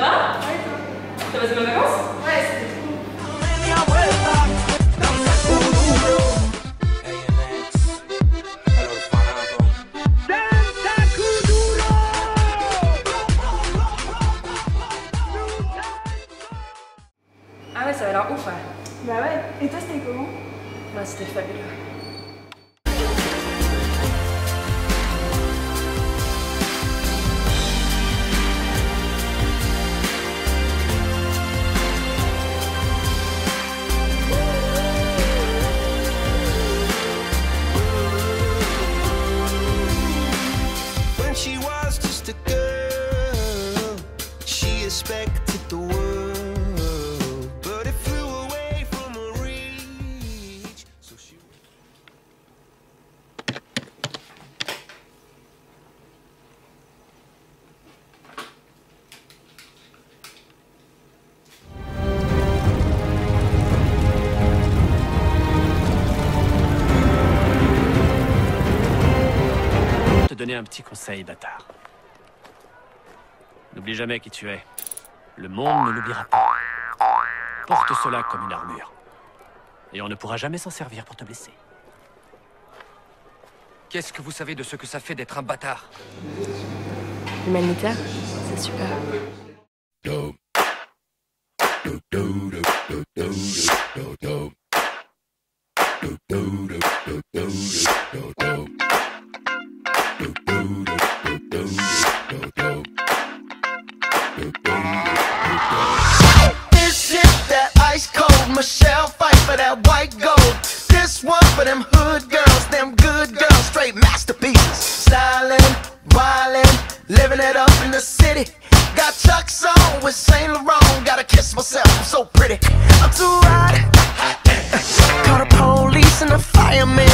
passé de bonnes vacances Ouais, c'était cool. Ah ouais, ça avait l'air ouf, ouais. Bah ouais. Et toi, c'était comment Ouais, c'était fabuleux. She expected the world, but it flew away from her reach. So she. te donner un petit conseil, bâtard. N'oublie jamais qui tu es. Le monde ne l'oubliera pas. Porte cela comme une armure. Et on ne pourra jamais s'en servir pour te blesser. Qu'est-ce que vous savez de ce que ça fait d'être un bâtard? Humanitaire, c'est super. Michelle fight for that white gold. This one for them hood girls, them good girls, straight masterpieces. Styling, wildin', living it up in the city. Got Chuck's on with Saint Laurent. Gotta kiss myself, I'm so pretty. I'm too hot. Call the police and the fireman.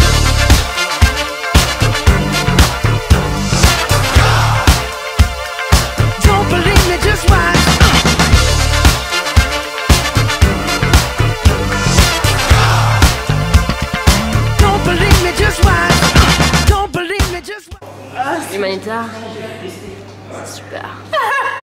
C'est super.